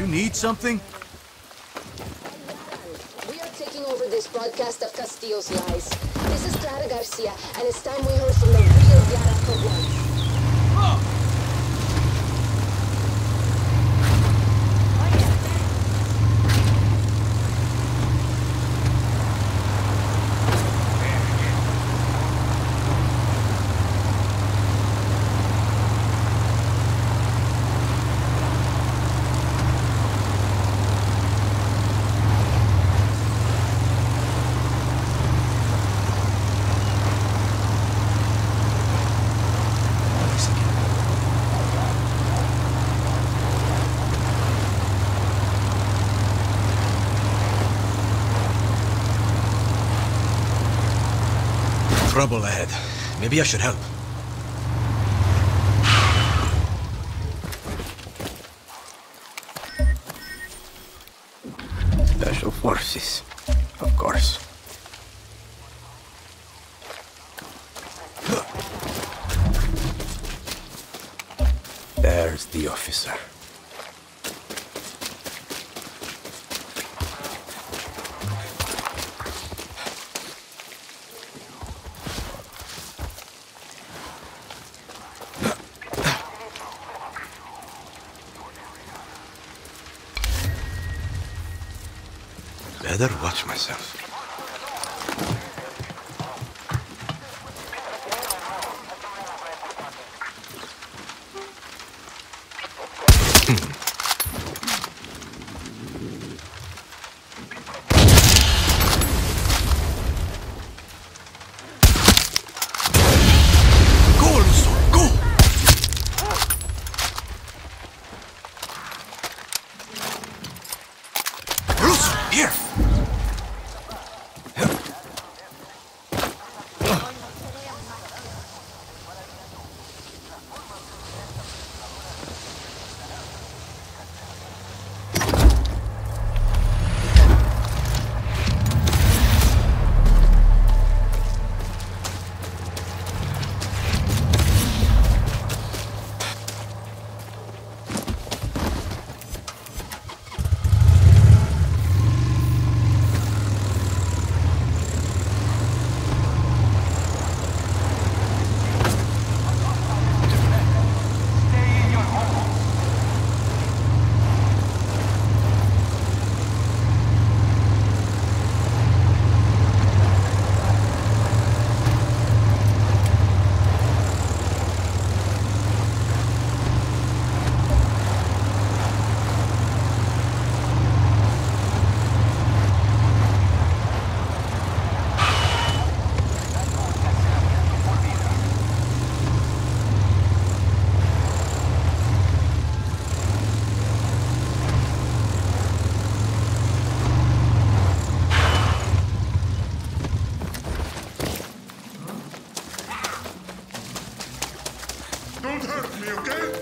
You need something? We are taking over this broadcast of Castillo's lies. This is Clara Garcia, and it's time we heard from the real Yara for once. Trouble ahead. Maybe I should help. Special forces, Don't hurt me, okay?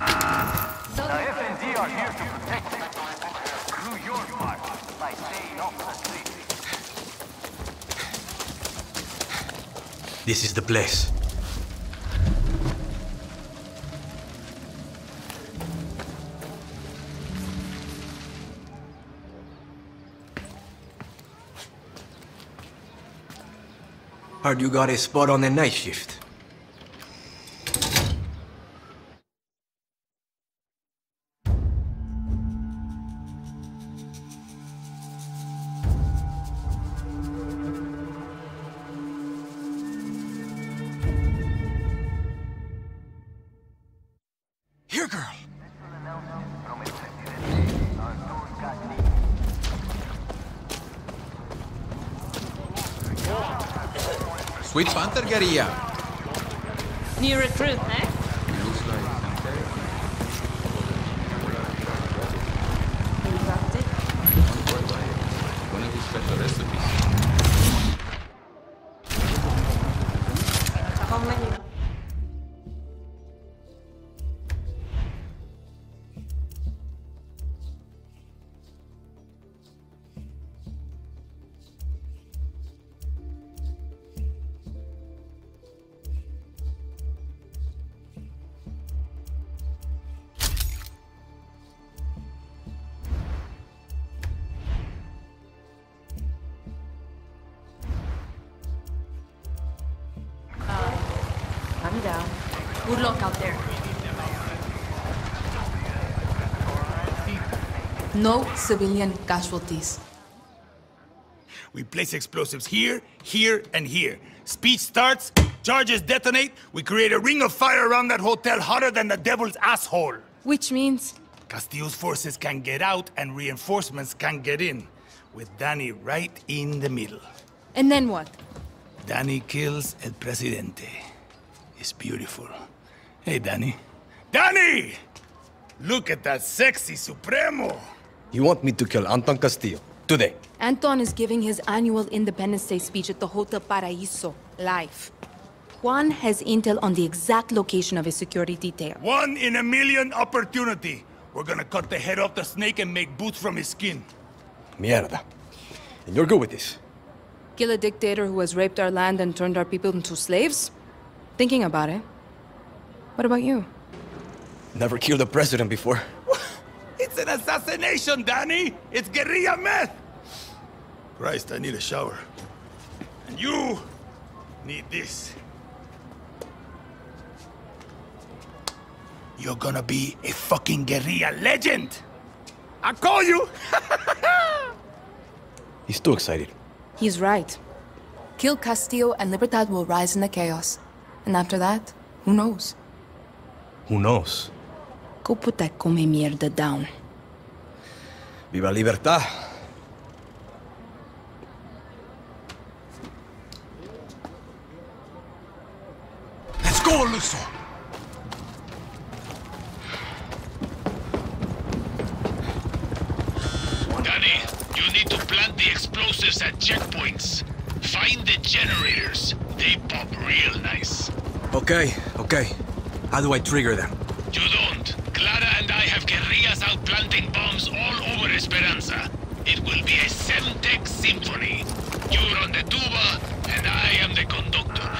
Ah. The FND are here to protect you. Do your part by staying off the street. This is the place. You got a spot on the night shift. hamburgueria. No civilian casualties. We place explosives here, here, and here. Speech starts, charges detonate, we create a ring of fire around that hotel hotter than the devil's asshole. Which means Castillo's forces can get out and reinforcements can get in, with Danny right in the middle. And then what? Danny kills El Presidente. It's beautiful. Hey, Danny. Danny! Look at that sexy Supremo! You want me to kill Anton Castillo? Today. Anton is giving his annual Independence Day speech at the Hotel Paraíso, live. Juan has intel on the exact location of his security detail. One in a million opportunity. We're gonna cut the head off the snake and make boots from his skin. Mierda. And you're good with this? Kill a dictator who has raped our land and turned our people into slaves? Thinking about it. What about you? Never killed a president before. It's an assassination, Danny! It's guerrilla meth! Christ, I need a shower. And you need this. You're gonna be a fucking guerrilla legend! I call you! He's too excited. He's right. Kill Castillo and Libertad will rise in the chaos. And after that, who knows? Who knows? Go put that come mierda down. Viva Libertad. Let's go, Luso! Danny, you need to plant the explosives at checkpoints. Find the generators. They pop real nice. Okay, okay. How do I trigger them? Out planting bombs all over Esperanza. It will be a Semtex symphony. You're on the tuba, and I am the conductor.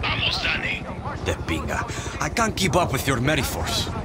Vamos, Danny. De pinga. I can't keep up with your metaphors. Jurisdiction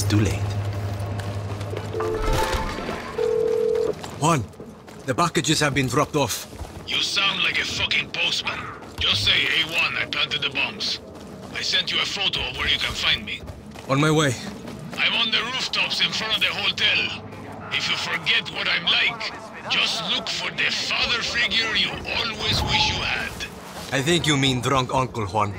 It's too late. Juan, the packages have been dropped off. You sound like a fucking postman. Just say A1 I planted the bombs. I sent you a photo of where you can find me. On my way. I'm on the rooftops in front of the hotel. If you forget what I'm like, just look for the father figure you always wish you had. I think you mean drunk Uncle Juan.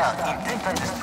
down. If they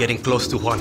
getting close to one.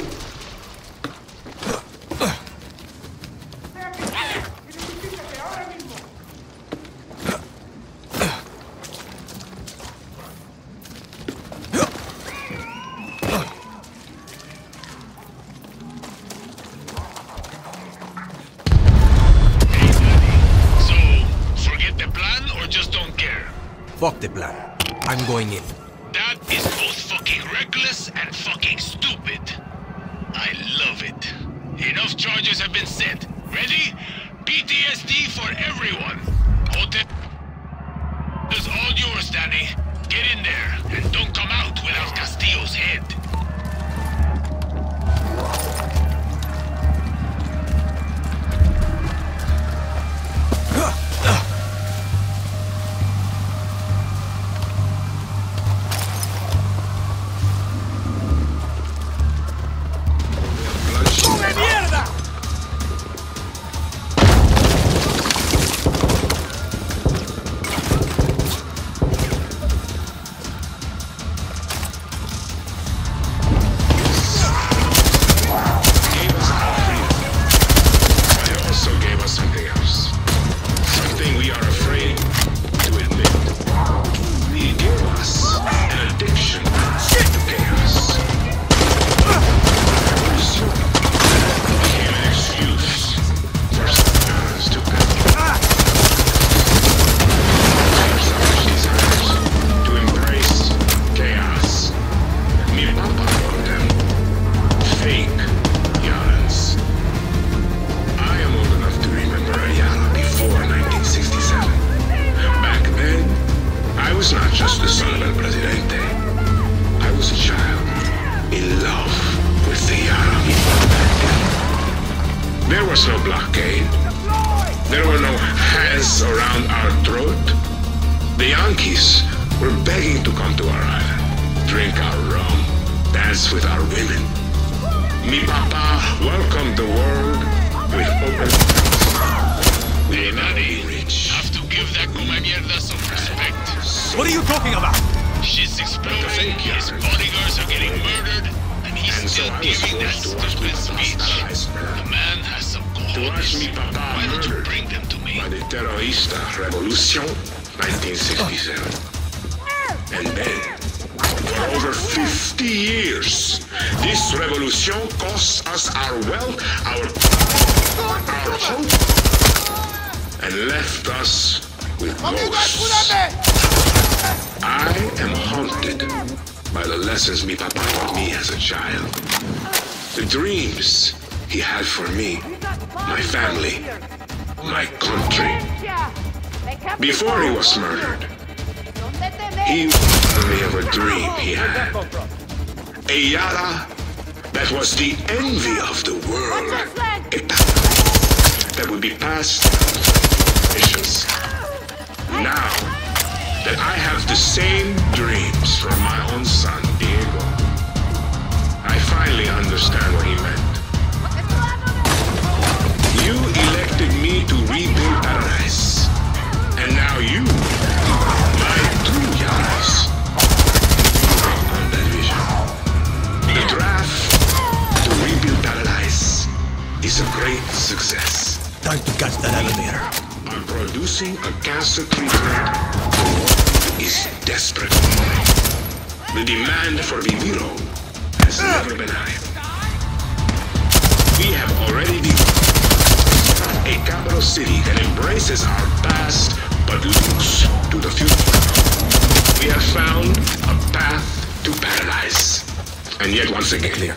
once again. Clear.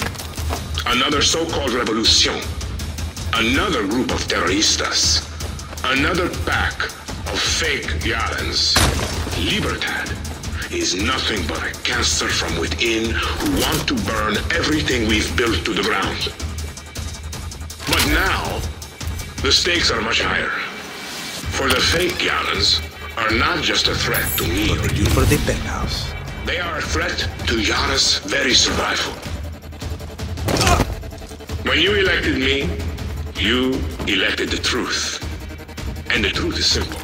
Another so-called revolution. Another group of terroristas. Another pack of fake Yarans. Libertad is nothing but a cancer from within who want to burn everything we've built to the ground. But now, the stakes are much higher. For the fake Yarans are not just a threat to me or. For the penthouse. They are a threat to Yara's very survival. When you elected me, you elected the truth. And the truth is simple.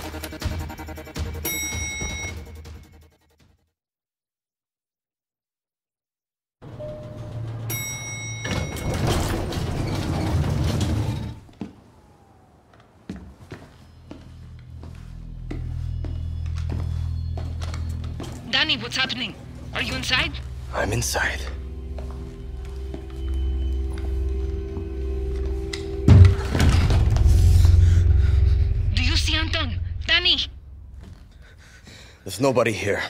Nobody here.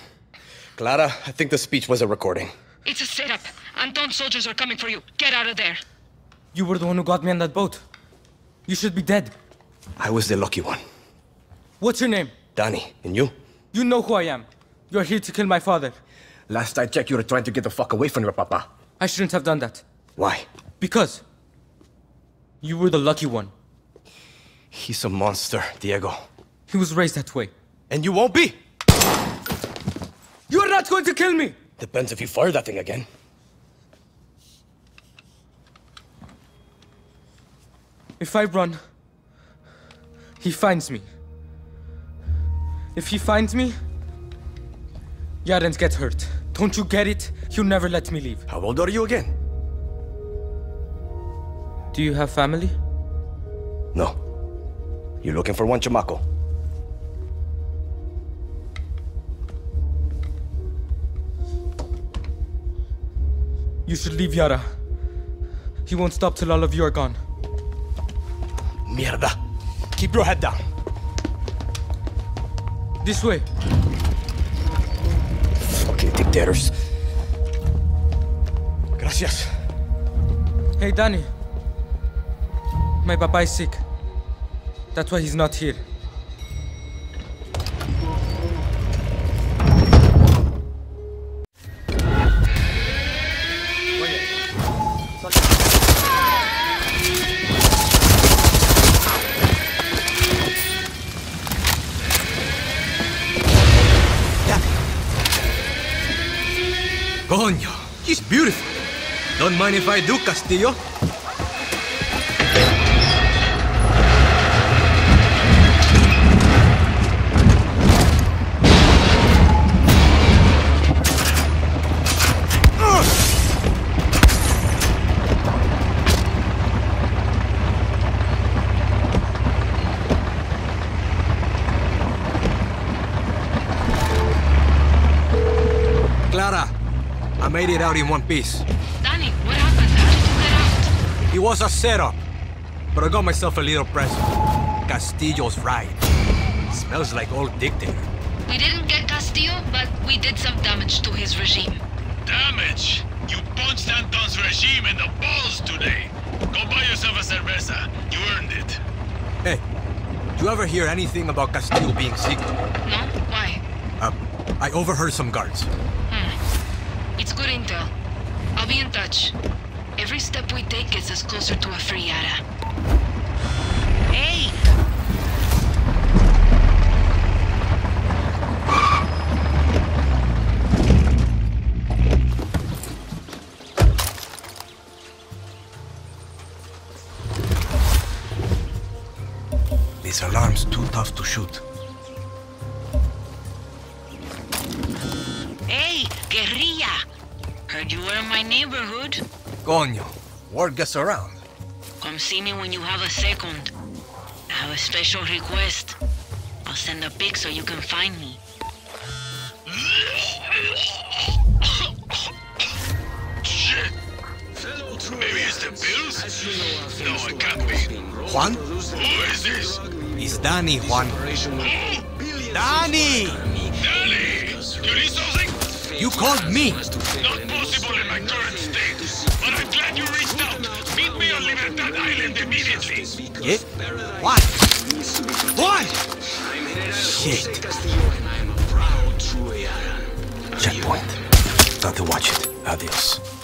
Clara, I think the speech was a recording. It's a setup. Anton's soldiers are coming for you. Get out of there. You were the one who got me on that boat. You should be dead. I was the lucky one. What's your name? Danny, and you? You know who I am. You're here to kill my father. Last I checked, you were trying to get the fuck away from your papa. I shouldn't have done that. Why? Because you were the lucky one. He's a monster, Diego. He was raised that way. And you won't be! Not going to kill me! Depends if you fire that thing again. If I run, he finds me. If he finds me, Yarans gets hurt. Don't you get it? He'll never let me leave. How old are you again? Do you have family? No. You're looking for one, chamaco? You should leave Yara. He won't stop till all of you are gone. Mierda. Keep your head down. This way. Fucking dictators. Gracias. Hey, Danny. My papa is sick. That's why he's not here. Mind if I do, Castillo. Clara, I made it out in one piece. It was a setup, but I got myself a little present. Castillo's right. Smells like old dictator. We didn't get Castillo, but we did some damage to his regime. Damage? You punched Anton's regime in the balls today. Go buy yourself a cerveza. You earned it. Hey, do you ever hear anything about Castillo being sick? No? Why? Uh, I overheard some guards. Hmm. It's good intel. I'll be in touch. Every step we take gets us closer to a free Yara. Hey! This alarm's too tough to shoot. Hey, guerrilla! Heard you were in my neighborhood. Coño, word gets around. Come see me when you have a second. I have a special request. I'll send a pic so you can find me. Shit! Maybe it's the pills? No, it can't be. Juan? Who is this? It's Danny, Juan. Danny! Danny! You need something? You called me! Not possible in my current state. But I'm glad you reached out. Meet me on Libertad Island immediately. Yeah? What? What? Shit. Checkpoint. Got to watch it. Adios.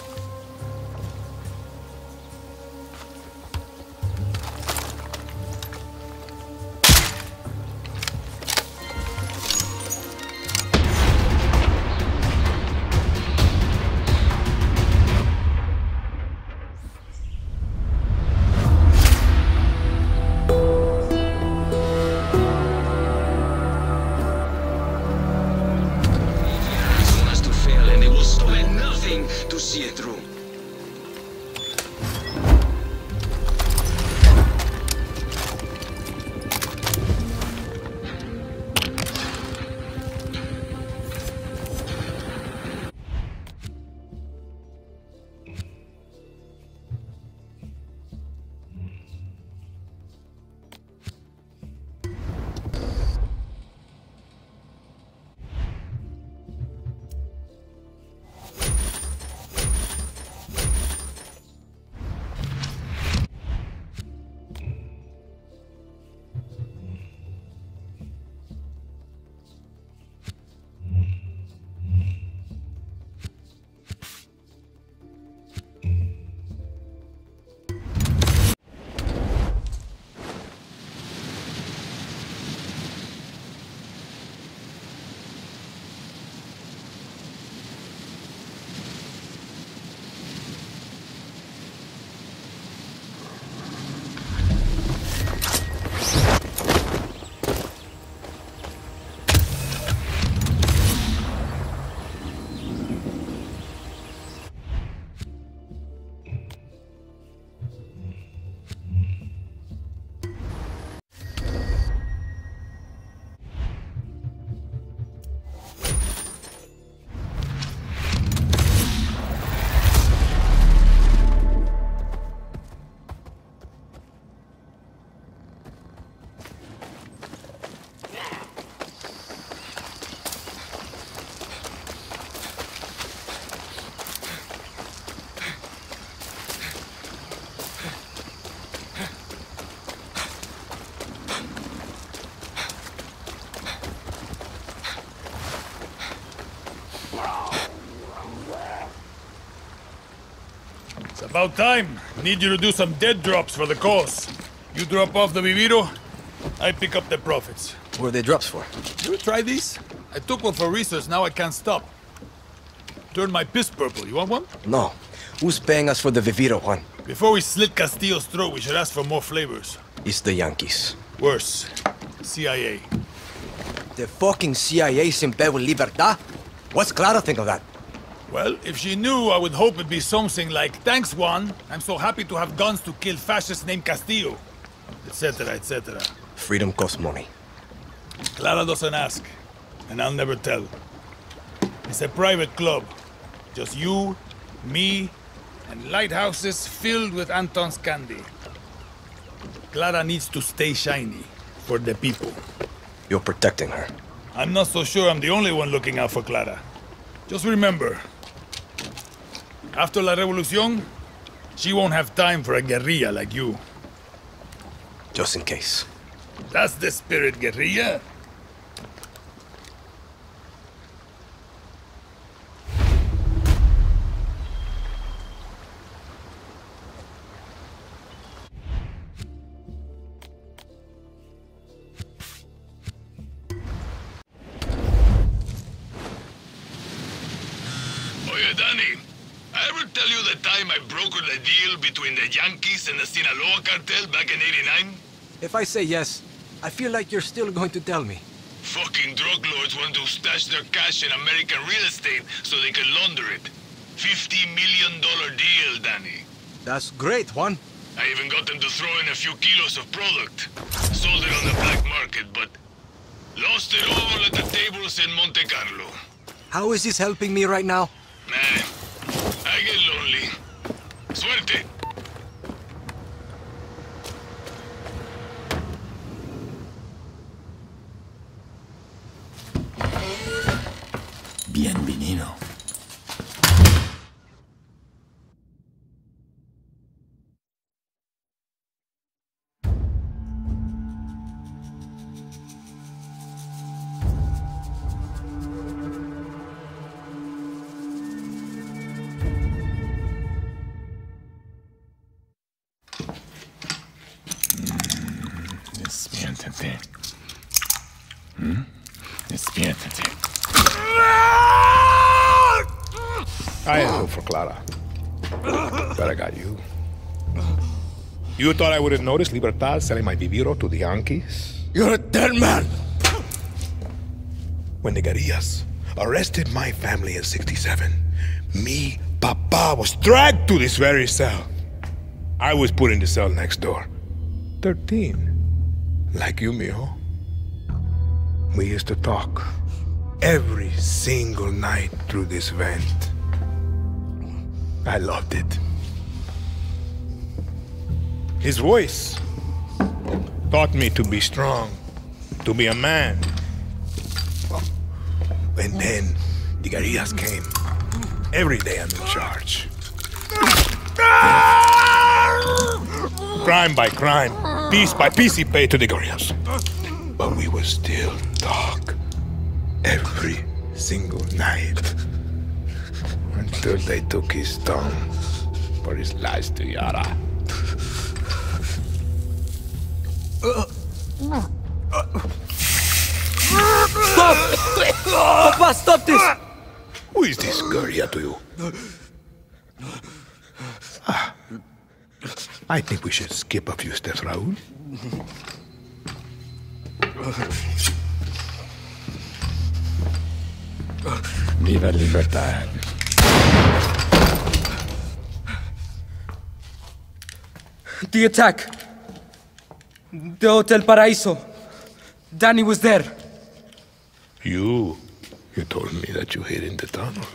About time. Need you to do some dead drops for the cause. You drop off the Viviro, I pick up the profits. What are they drops for? You ever try these? I took one for research, now I can't stop. Turn my piss purple. You want one? No. Who's paying us for the Viviro, Juan? Before we slit Castillo's throat, we should ask for more flavors. It's the Yankees. Worse. CIA. The fucking CIA's in bed with Libertad? What's Clara think of that? Well, if she knew, I would hope it'd be something like, Thanks, Juan. I'm so happy to have guns to kill fascists named Castillo. Etc., etc. Freedom costs money. Clara doesn't ask, and I'll never tell. It's a private club. Just you, me, and lighthouses filled with Anton's candy. Clara needs to stay shiny for the people. You're protecting her. I'm not so sure I'm the only one looking out for Clara. Just remember, after La Revolucion, she won't have time for a guerrilla like you. Just in case. That's the spirit, guerrilla. Between the Yankees and the Sinaloa cartel back in 89? If I say yes, I feel like you're still going to tell me. Fucking drug lords want to stash their cash in American real estate so they can launder it. $50 million deal, Danny. That's great, Juan. I even got them to throw in a few kilos of product. Sold it on the black market, but lost it all at the tables in Monte Carlo. How is this helping me right now? Man, I get lonely. Suerte. Bienvenido. Despiértate. ¿Mm? Despiértate. I hope for Clara. But I got you. You thought I wouldn't notice Libertad selling my Viviro to the Yankees? You're a dead man! When the guerrillas arrested my family in 67, me, Papa, was dragged to this very cell. I was put in the cell next door. 13. Like you, mijo. We used to talk every single night through this vent. I loved it. His voice taught me to be strong, to be a man. And then the guerrillas came. Every day I'm in charge. Crime by crime, piece by piece, he paid to the guerrillas. But we were still dark every single night until they took his tongue for his lies to Yara. Stop! Papa, stop this! Who is this guerrilla to you? Ah, I think we should skip a few steps, Raul. Viva libertad. The attack. The Hotel Paraíso. Danny was there. You, you told me that you hid in the tunnel.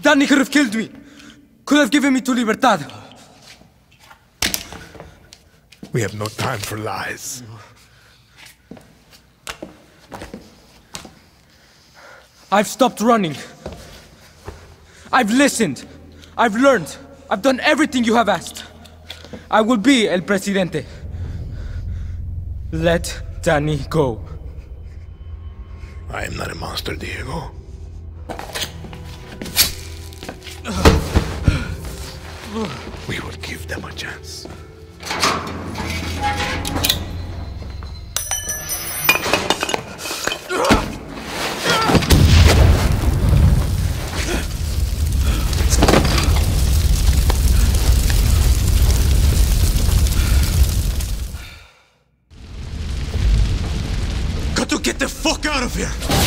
Danny could have killed me. Could have given me to Libertad. We have no time for lies. I've stopped running. I've listened. I've learned. I've done everything you have asked. I will be El Presidente. Let Danny go. I am not a monster, Diego. We will give them a chance. Out of here!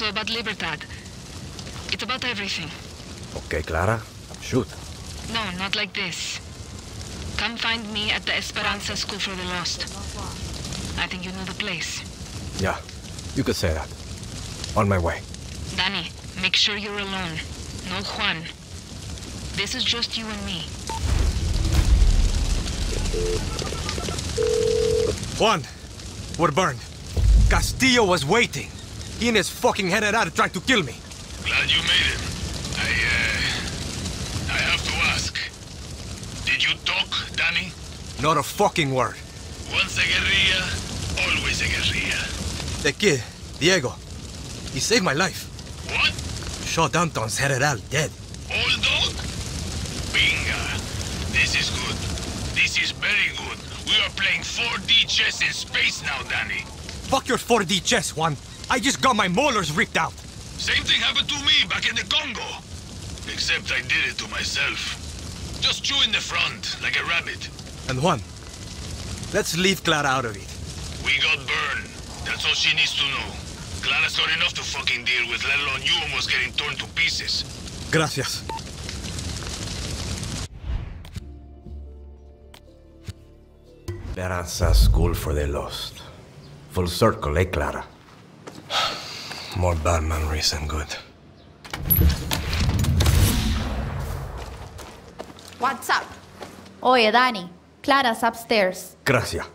Also about Libertad. It's about everything. Okay, Clara. Shoot. No, not like this. Come find me at the Esperanza School for the Lost. I think you know the place. Yeah, you could say that. On my way. Danny, make sure you're alone. No Juan. This is just you and me. Juan, we're burned. Castillo was waiting. He and his fucking headed out tried to kill me. Glad you made it. I, uh... I have to ask. Did you talk, Danny? Not a fucking word. Once a guerrilla, always a guerrilla. The kid, Diego, he saved my life. What? Shot Anton's headed out dead. Old dog? Binga. This is good. This is very good. We are playing 4D chess in space now, Danny. Fuck your 4D chess, Juan. I just got my molars ripped out. Same thing happened to me back in the Congo. Except I did it to myself. Just chew in the front, like a rabbit. And Juan, let's leave Clara out of it. We got burned. That's all she needs to know. Clara's got enough to fucking deal with, let alone you almost getting torn to pieces. Gracias. Esperanza School for the Lost. Full circle, eh, Clara? More bad memories than good. What's up? Oye, Danny. Clara's upstairs. Gracias.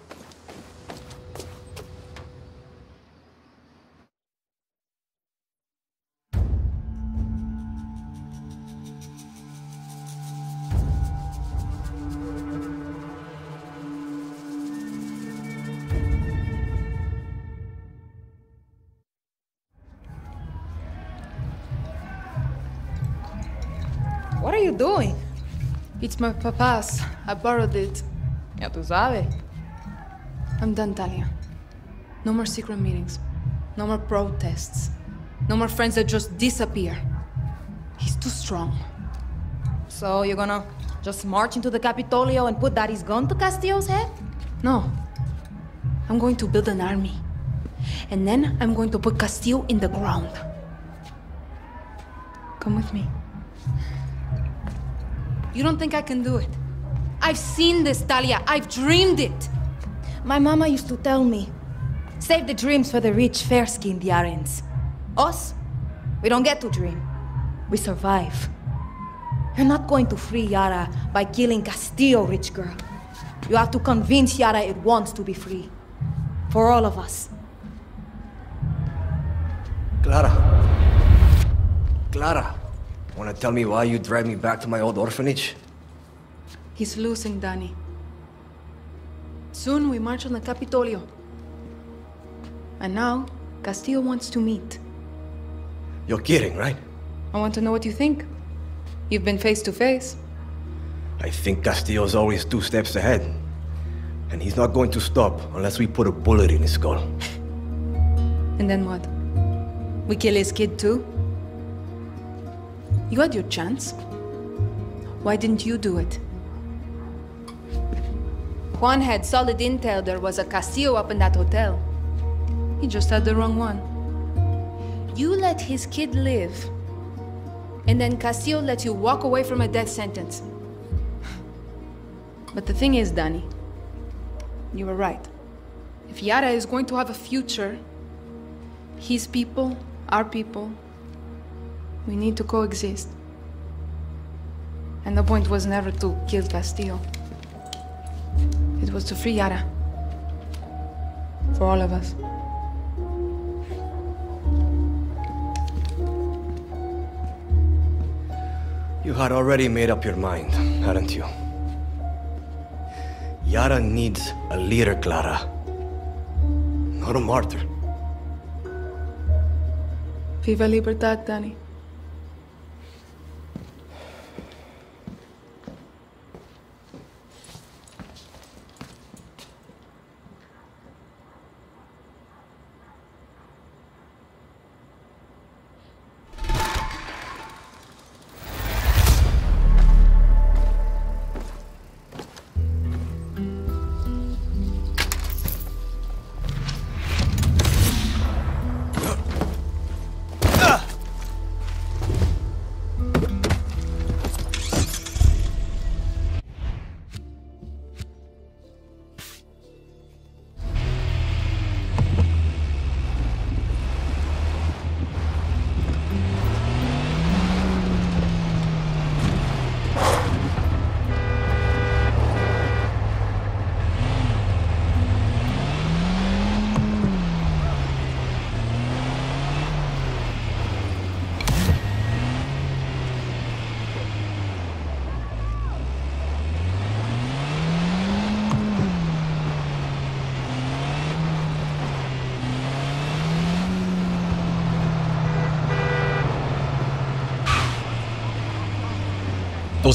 Doing? It's my papa's. I borrowed it. Ya tú sabes. I'm done, Talia. No more secret meetings. No more protests. No more friends that just disappear. He's too strong. So you're gonna just march into the Capitolio and put Daddy's gun to Castillo's head? No. I'm going to build an army. And then I'm going to put Castillo in the ground. Come with me. You don't think I can do it? I've seen this, Talia. I've dreamed it. My mama used to tell me, save the dreams for the rich, fair-skinned Yarans. Us, we don't get to dream. We survive. You're not going to free Yara by killing Castillo, rich girl. You have to convince Yara it wants to be free. For all of us. Clara. Clara. Wanna tell me why you dragged me back to my old orphanage? He's losing, Danny. Soon we march on the Capitolio. And now, Castillo wants to meet. You're kidding, right? I want to know what you think. You've been face to face. I think Castillo's always two steps ahead. And he's not going to stop unless we put a bullet in his skull. And then what? We kill his kid too? You had your chance. Why didn't you do it? Juan had solid intel there was a Castillo up in that hotel. He just had the wrong one. You let his kid live, and then Castillo let you walk away from a death sentence. But the thing is, Danny, you were right. If Yara is going to have a future, his people, our people, we need to coexist. And the point was never to kill Castillo. It was to free Yara. For all of us. You had already made up your mind, hadn't you? Yara needs a leader, Clara. Not a martyr. Viva Libertad, Danny.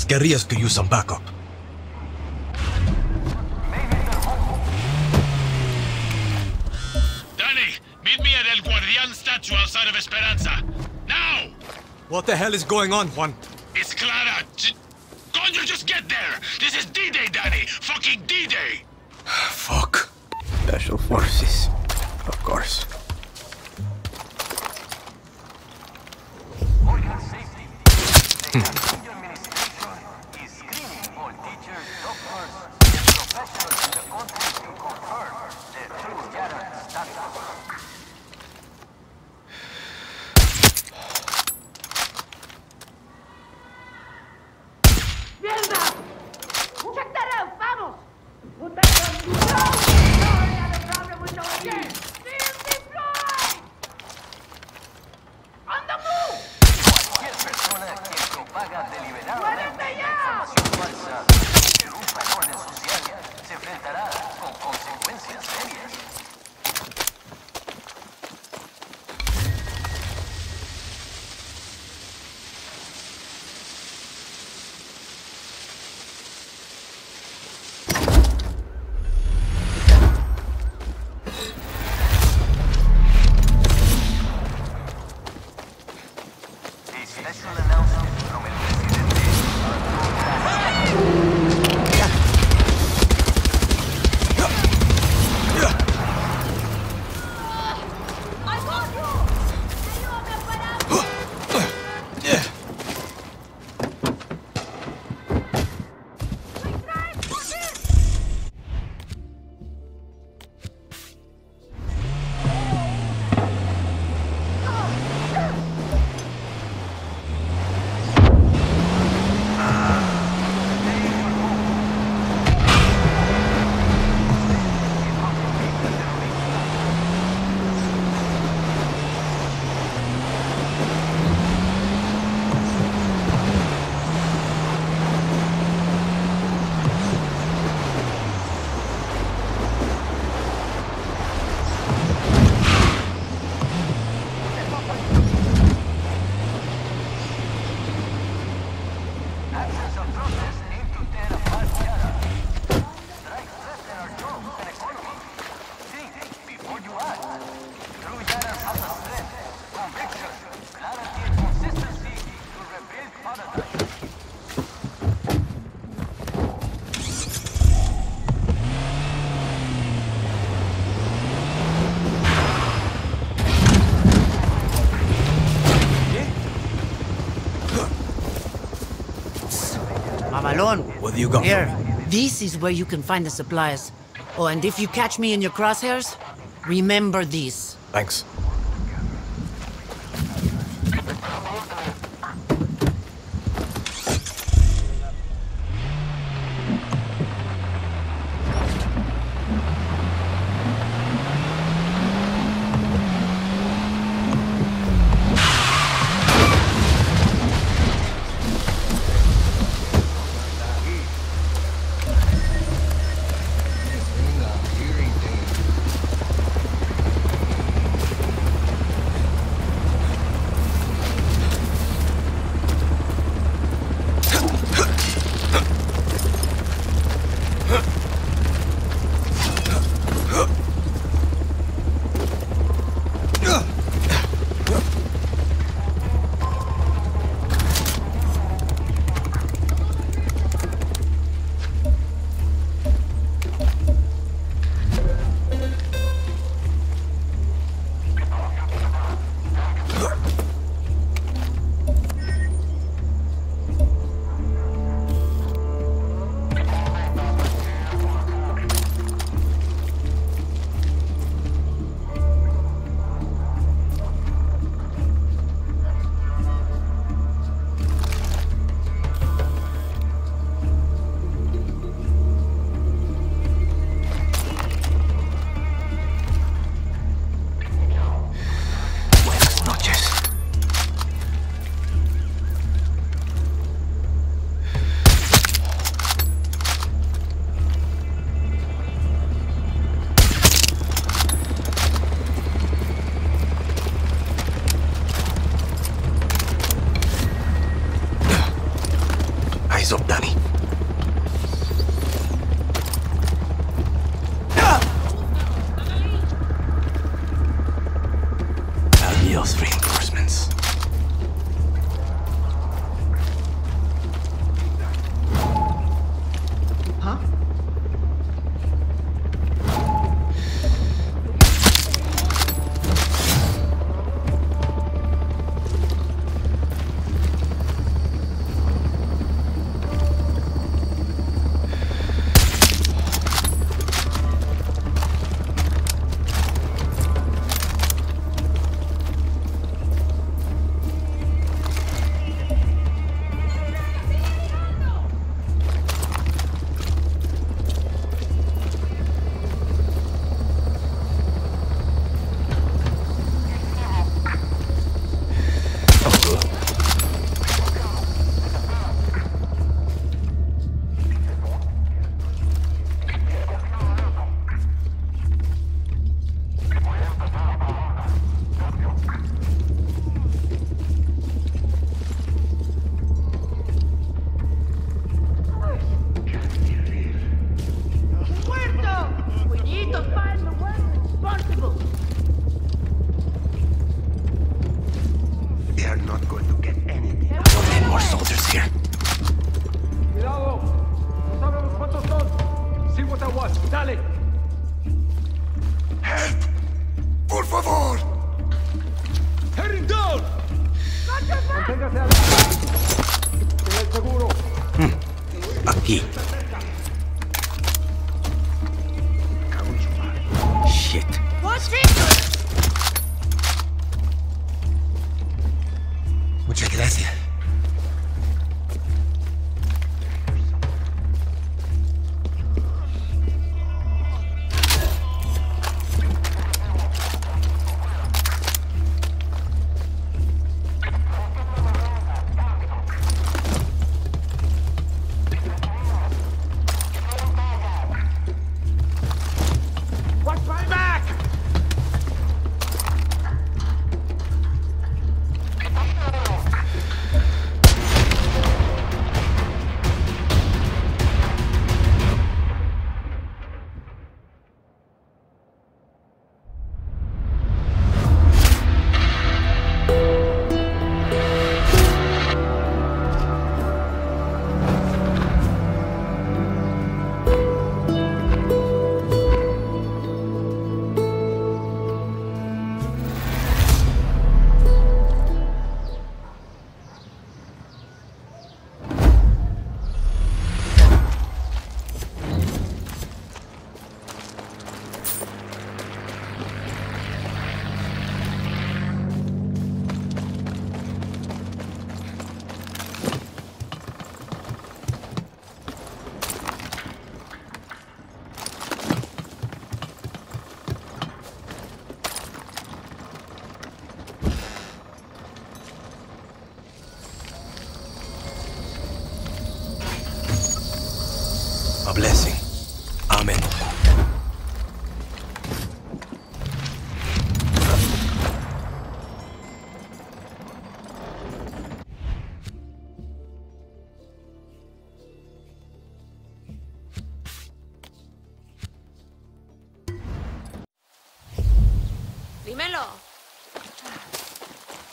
Guerrillas could use some backup. Danny, meet me at El Guardian statue outside of Esperanza. Now! What the hell is going on, Juan? It's Clara. J- Can't you just get there? This is D-Day, Danny. Fucking D-Day. Fuck. Special forces. Of course. ¡Mierda! What do you got Here. This is where you can find the supplies. Oh, and if you catch me in your crosshairs, remember this. Thanks.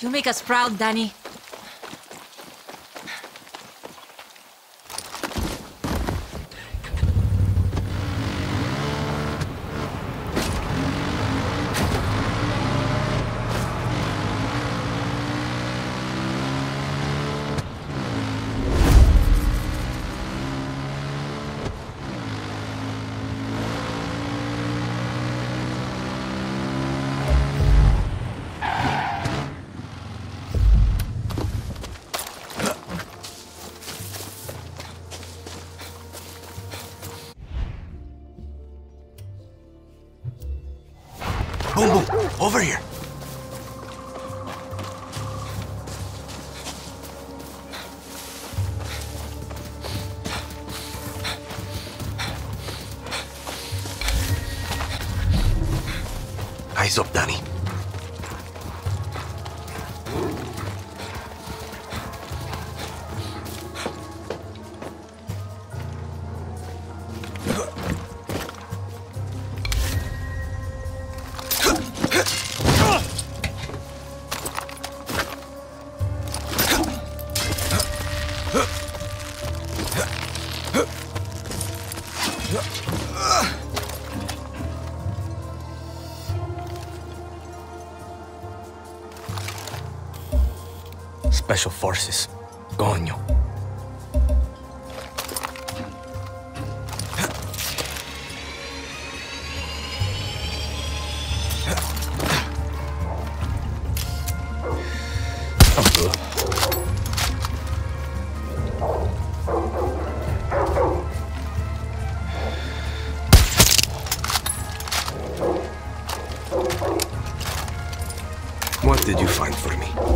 You make us proud, Danny. Over here. Eyes up, Danny. did you find for me?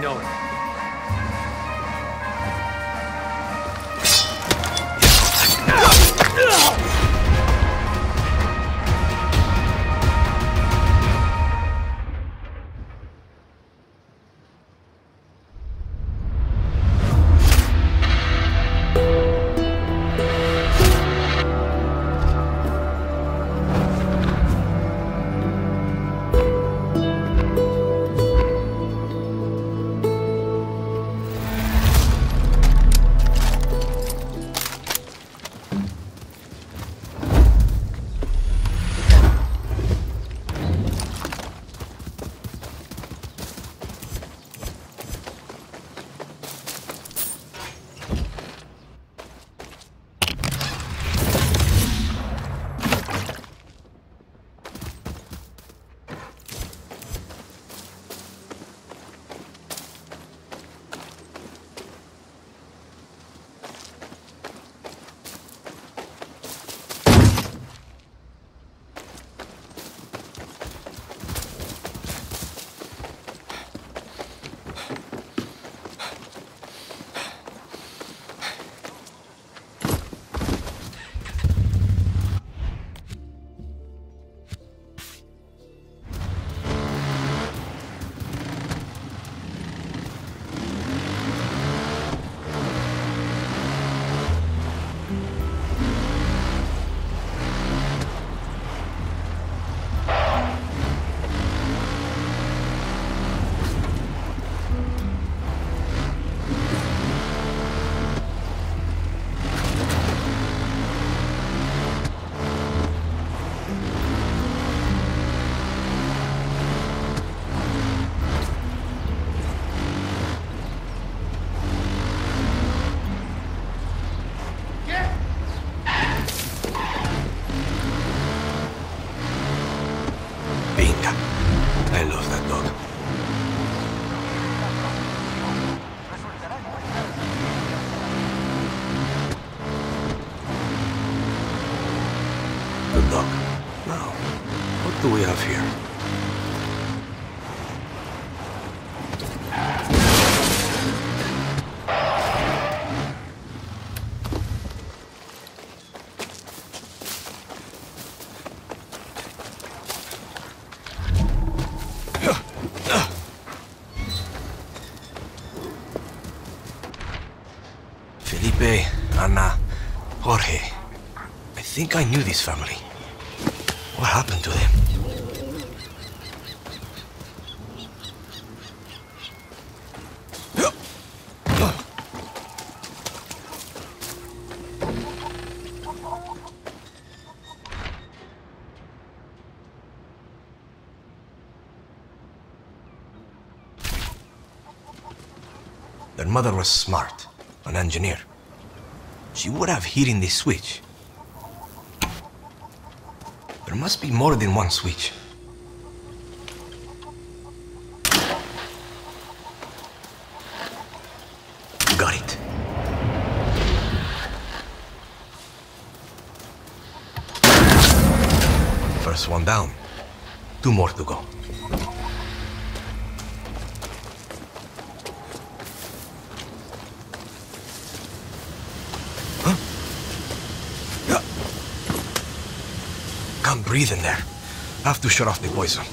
Know it. Think I knew this family. What happened to them? Their mother was smart, an engineer. She would have hidden this switch. There must be more than one switch. Got it. First one down. Two more to go. Breathe in there. Have to shut off the poison.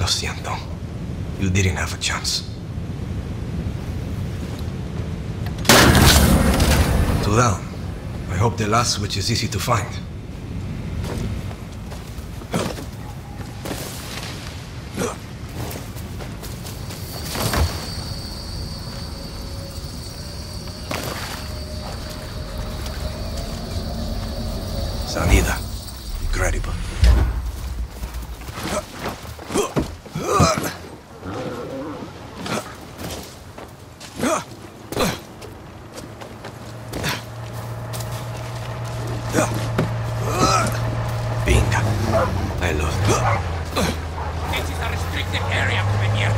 Lo siento. You didn't have a chance. Two down. I hope the last switch is easy to find. Salida. Incredible.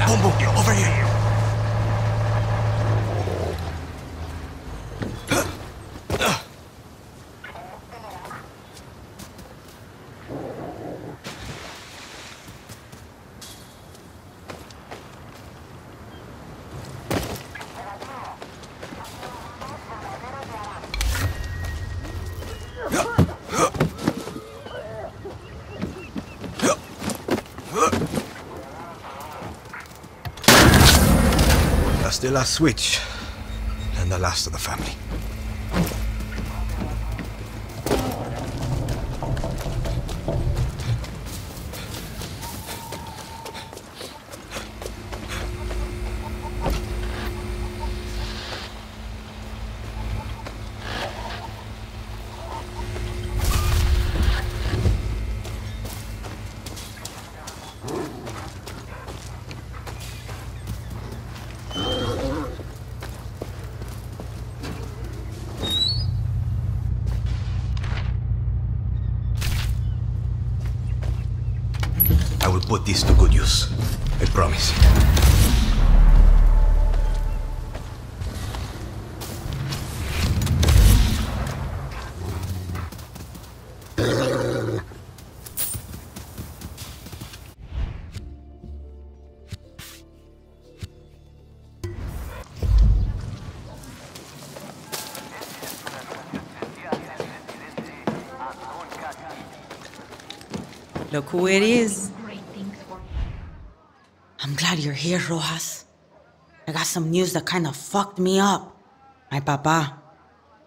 Bombo, over here. The last switch. And the last of the family. Look who it is. I'm glad you're here, Rojas. I got some news that kind of fucked me up. My papa,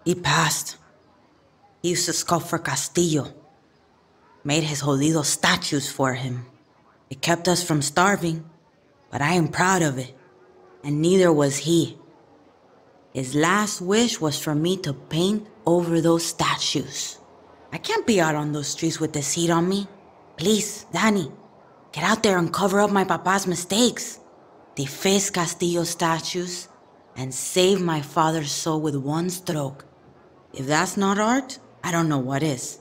he passed. He used to sculpt for Castillo. Made his jodido statues for him. It kept us from starving, but I am proud of it. And neither was he. His last wish was for me to paint over those statues. I can't be out on those streets with this heat on me. Please, Danny, get out there and cover up my papa's mistakes. Deface Castillo statues and save my father's soul with one stroke. If that's not art, I don't know what is.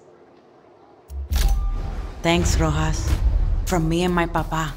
Thanks, Rojas. From me and my papa.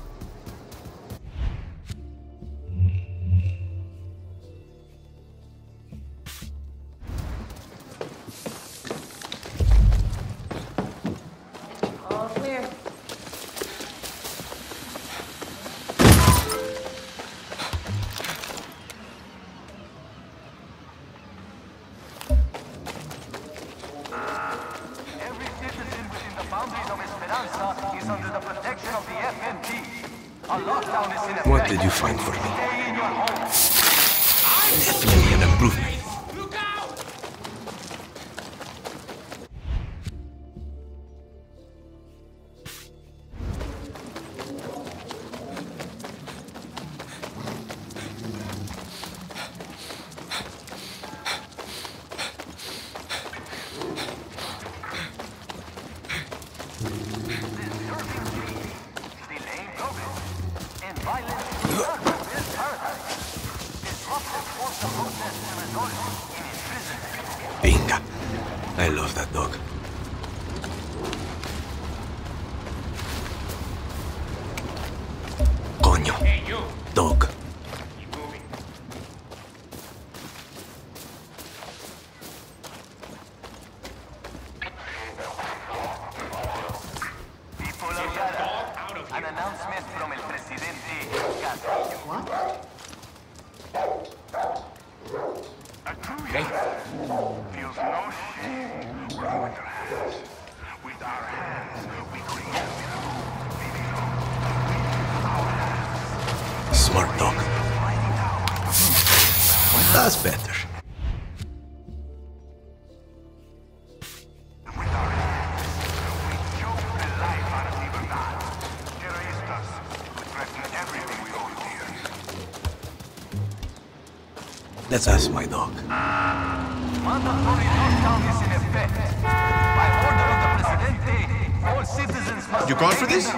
Let's ask my dog. Mandatory lockdown is in effect. By order of the presidente, all citizens must You gone for this?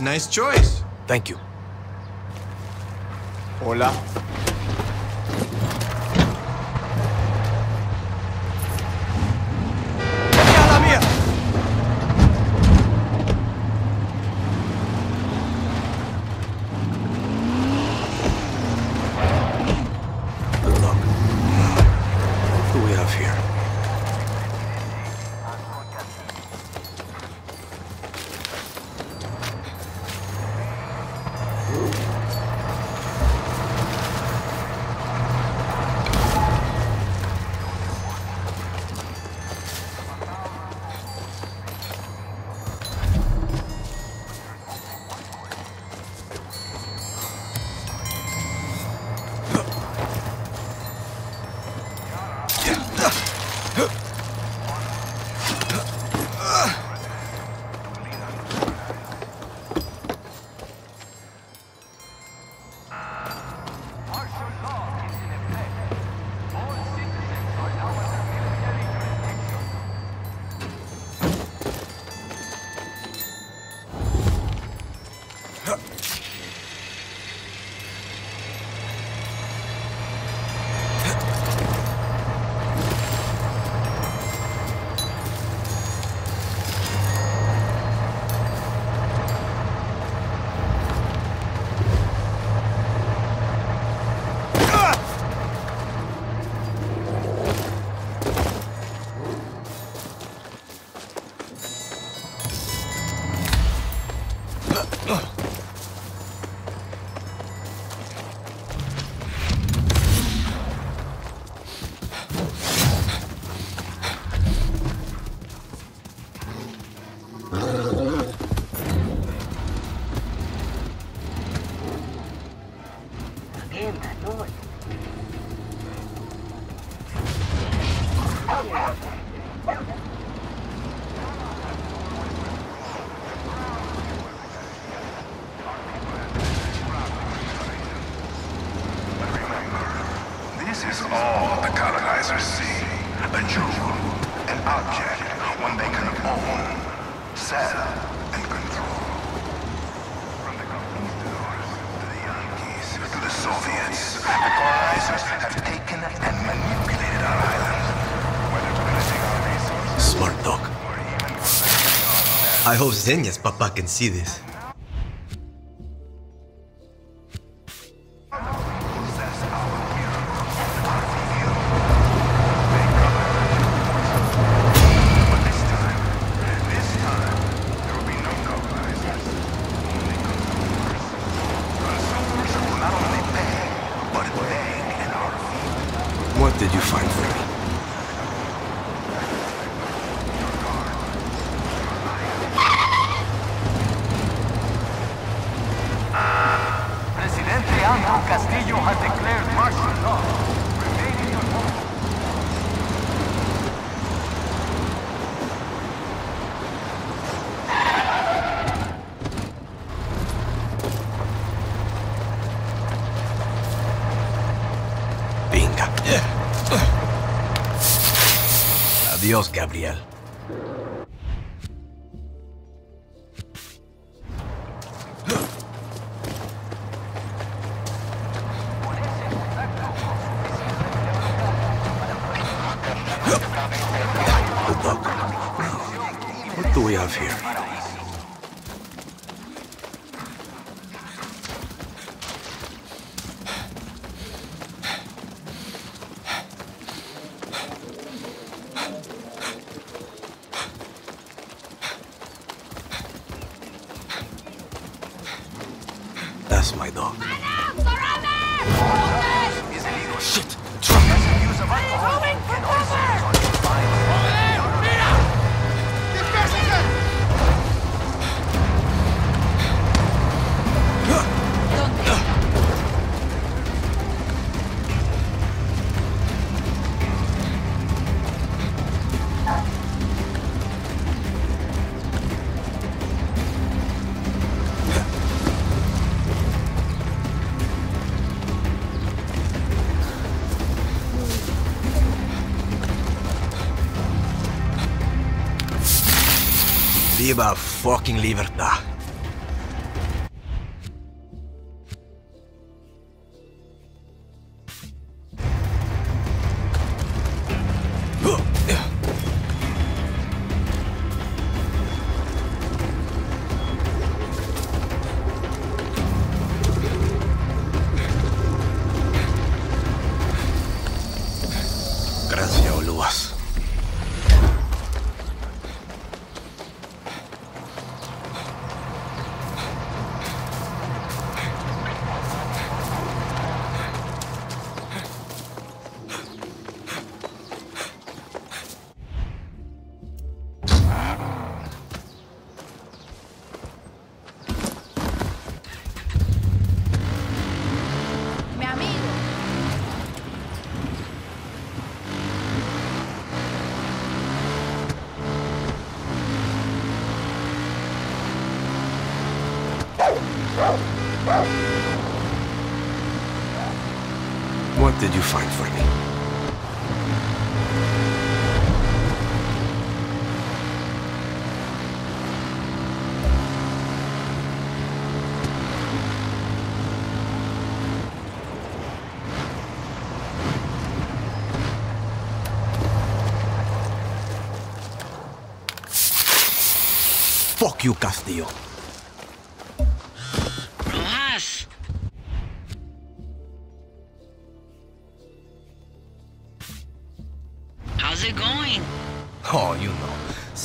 Nice choice. Thank you. Hola. I hope Zen Papa can see this. Adiós, Gabriel. Good luck. What do we have here? fucking libertad.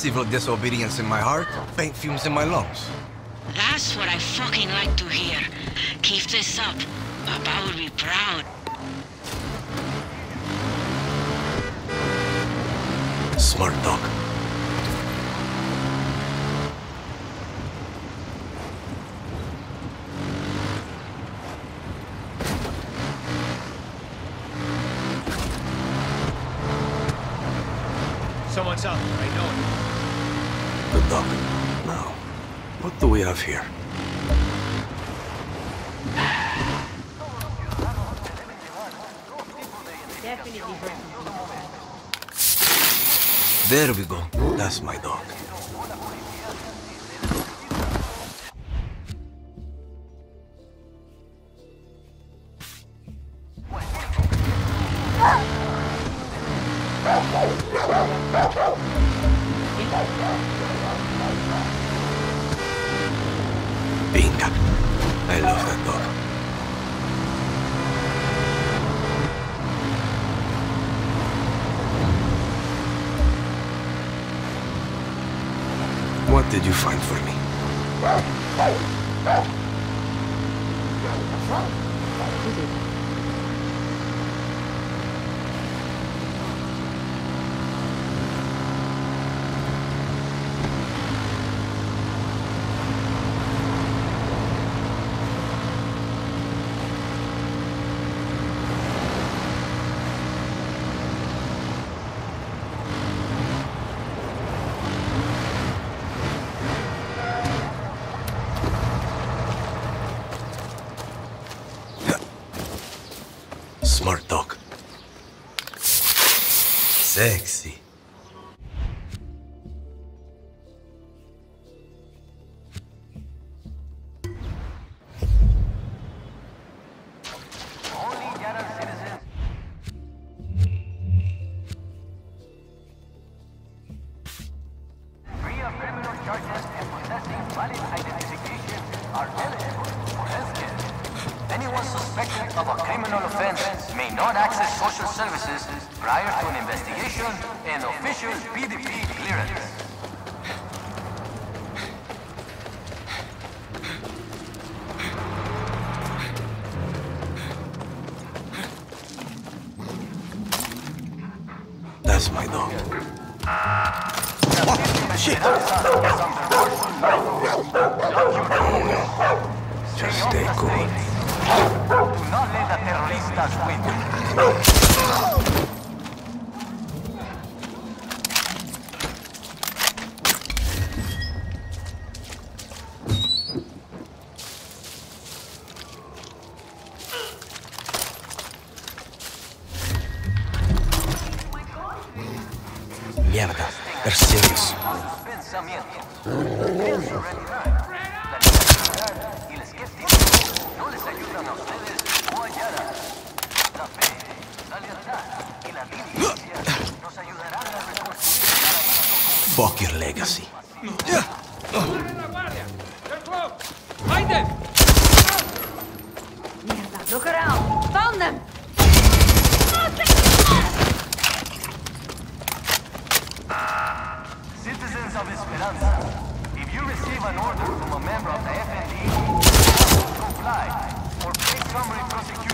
civil disobedience in my heart, paint fumes in my lungs. That's what I fucking like to hear. Keep this up. Papa will be proud. Smart dog. Someone's up. I know it. Good luck. Now, what do we have here? There we go. That's my dog.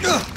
Ugh.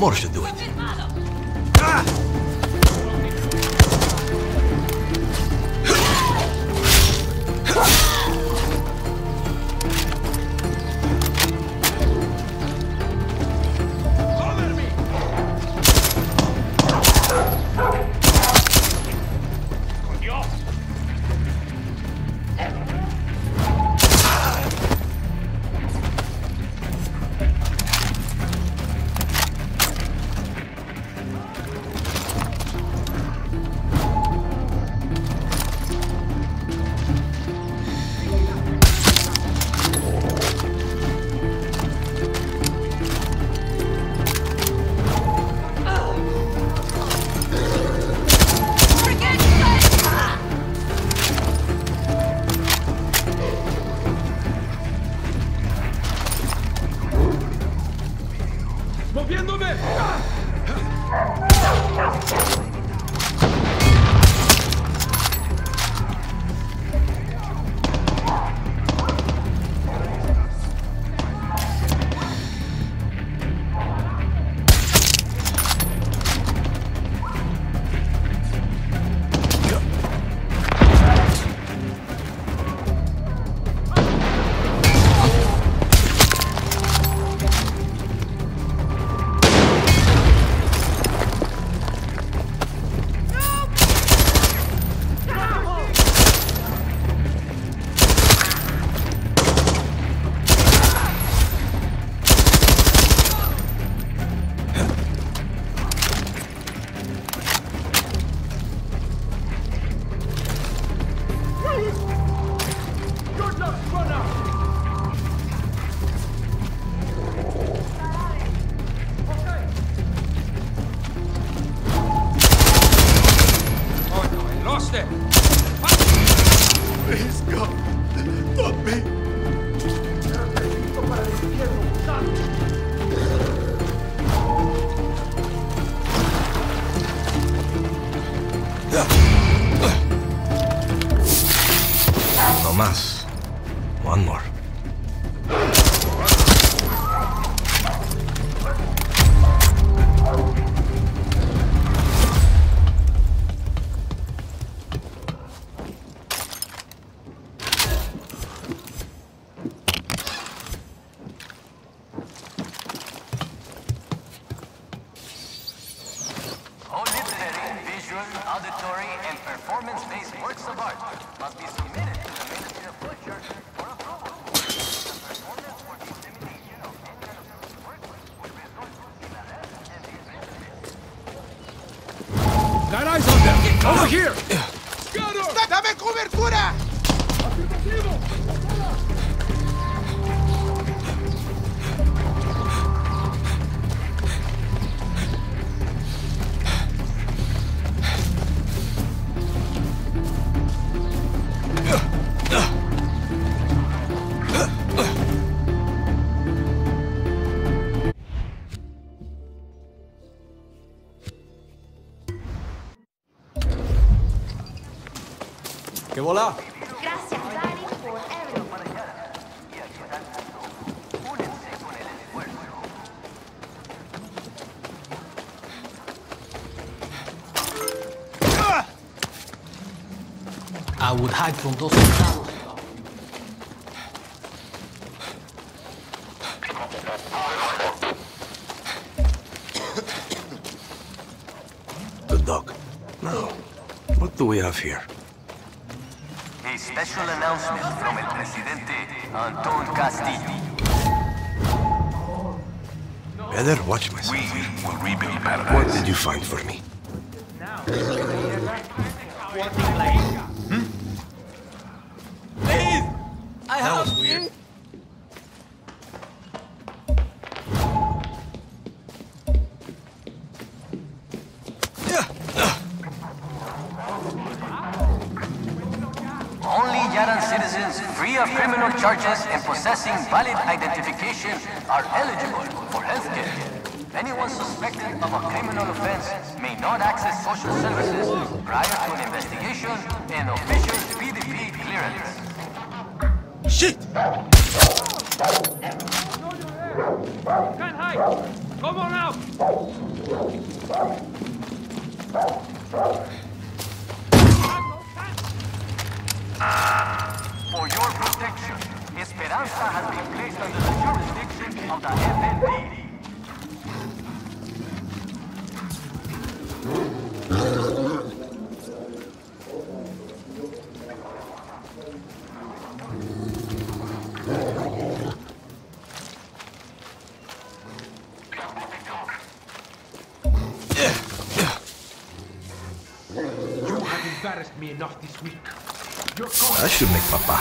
поморщится. I would hide from those cows. Good. Now, what do we have here? better watch myself. We will rebuild paradise. What did you find for me?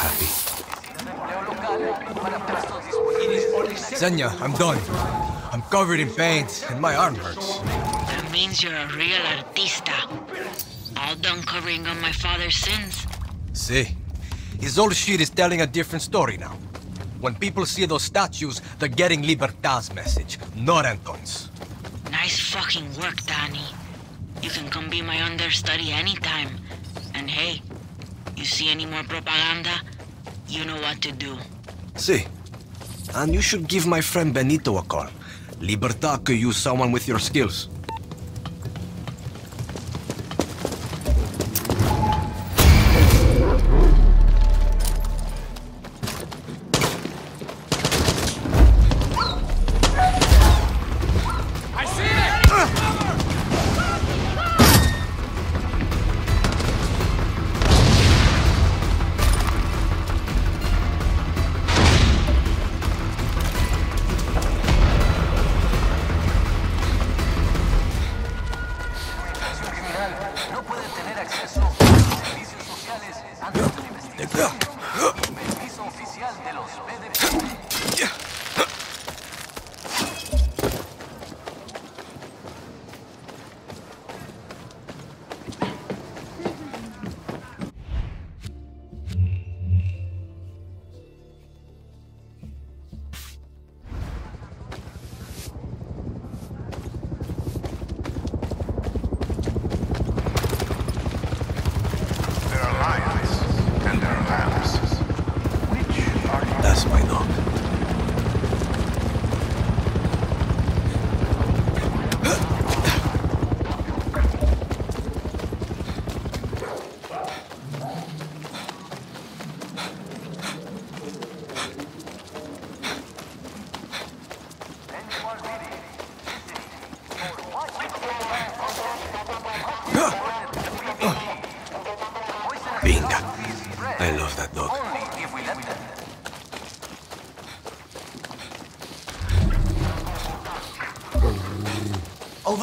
Happy. Senya, I'm done. I'm covered in paint, and my arm hurts. That means you're a real artista. All done covering up my father's sins. See? His old shit is telling a different story now. When people see those statues, they're getting Libertad's message, not Anton's. Nice fucking work, Danny. You can come be my understudy anytime. And hey, you see any more propaganda? You know what to do. See? And you should give my friend Benito a call. Libertad could use someone with your skills.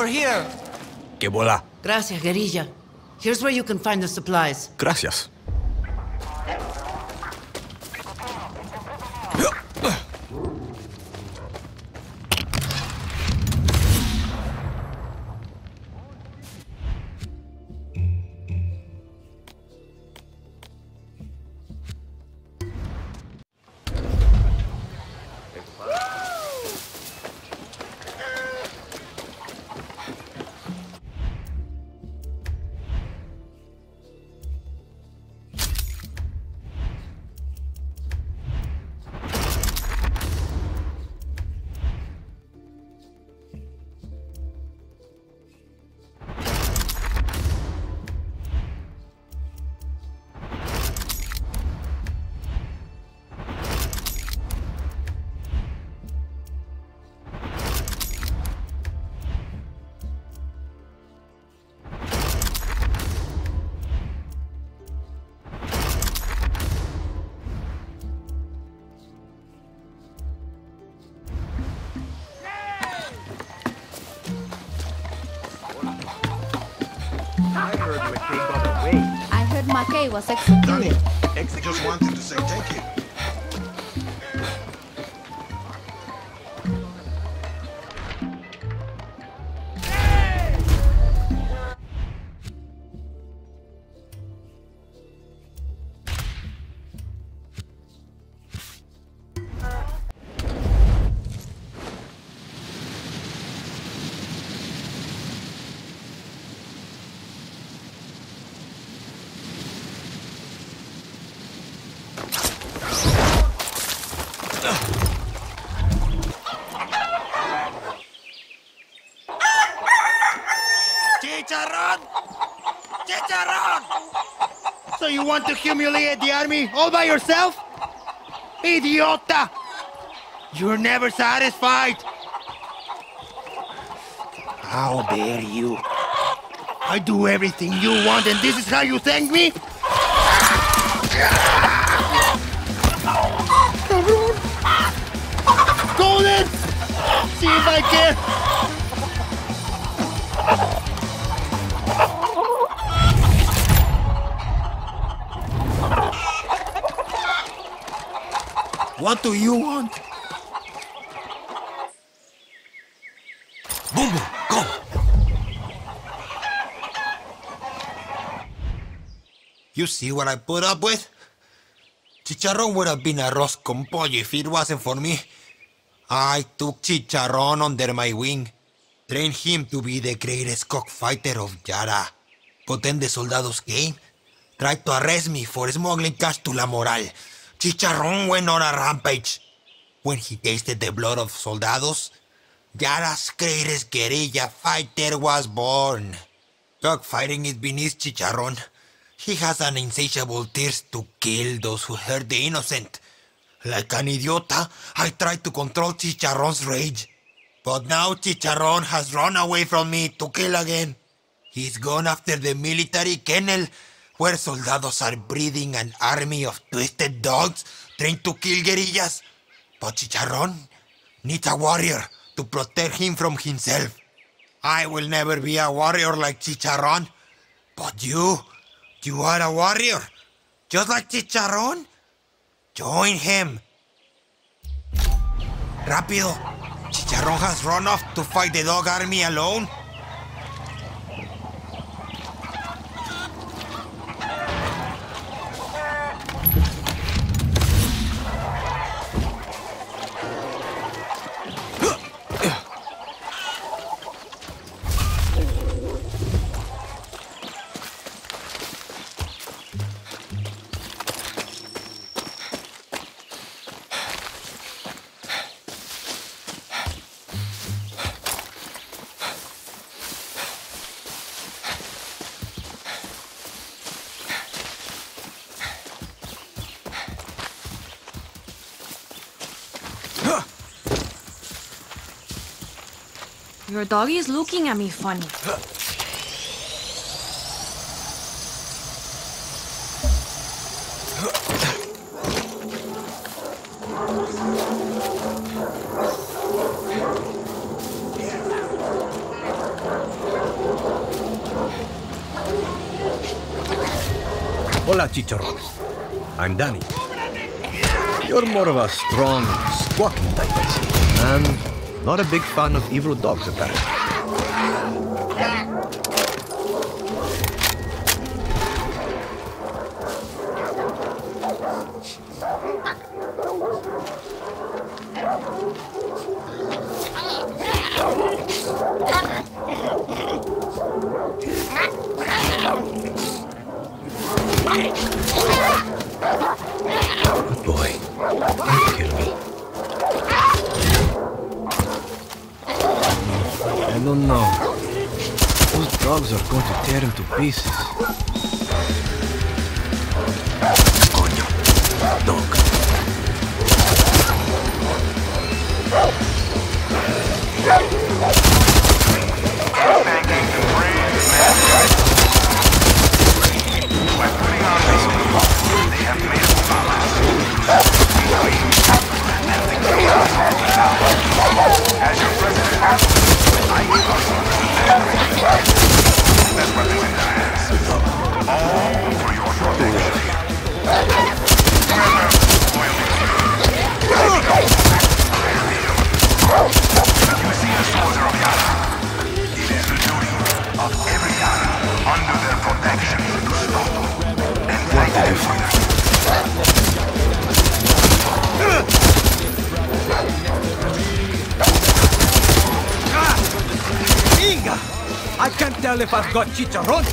Over here. Que bola. Gracias, guerrilla. Here's where you can find the supplies. Gracias. Heard was executed. Just wanted to say thank you. Want to humiliate the army all by yourself? Idiota! You're never satisfied! How dare you? I do everything you want and this is how you thank me? Go then! See if I can! What do you want? Boom, go! You see what I put up with? Chicharron would have been arroz con pollo if it wasn't for me. I took Chicharron under my wing, trained him to be the greatest cockfighter of Yara. But then the soldados came, tried to arrest me for smuggling cash to La Moral. Chicharron went on a rampage. When he tasted the blood of soldados, Yara's greatest guerrilla fighter was born. Cockfighting is beneath Chicharron. He has an insatiable thirst to kill those who hurt the innocent. Like an idiota, I tried to control Chicharron's rage. But now Chicharron has run away from me to kill again. He's gone after the military kennel, where soldados are breeding an army of twisted dogs trained to kill guerrillas. But Chicharron needs a warrior to protect him from himself. I will never be a warrior like Chicharron. But you, you are a warrior, just like Chicharron. Join him. Rápido. Chicharron has run off to fight the dog army alone. Your doggy is looking at me funny. Hola, Chicharron. I'm Danny. You're more of a strong, squawking type, I see. And not a big fan of evil dogs, apparently.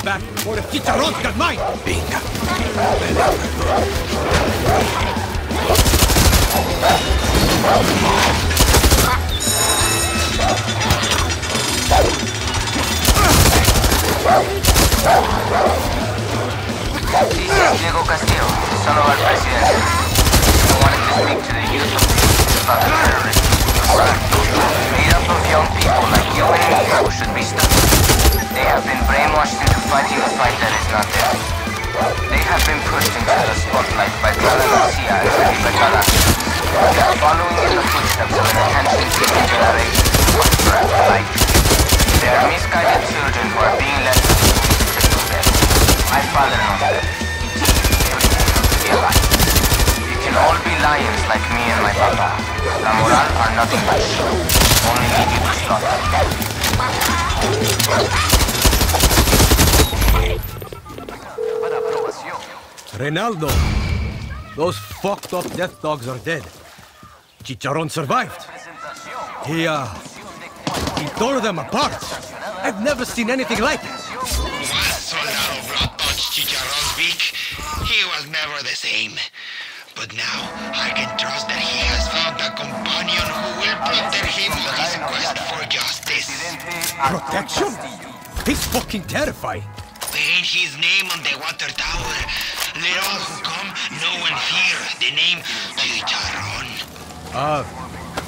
Back or if Chicharron's got fucked up death dogs are dead. Chicharron survived. He, uh, he tore them apart. I've never seen anything like it. Soldado blood Chicharron's beak. He was never the same. But now I can trust that he has found a companion who will protect him on his quest for justice. Protection? He's fucking terrifying. Paint his name on the water tower. Let all who come know and fear the name Chicharron. Uh,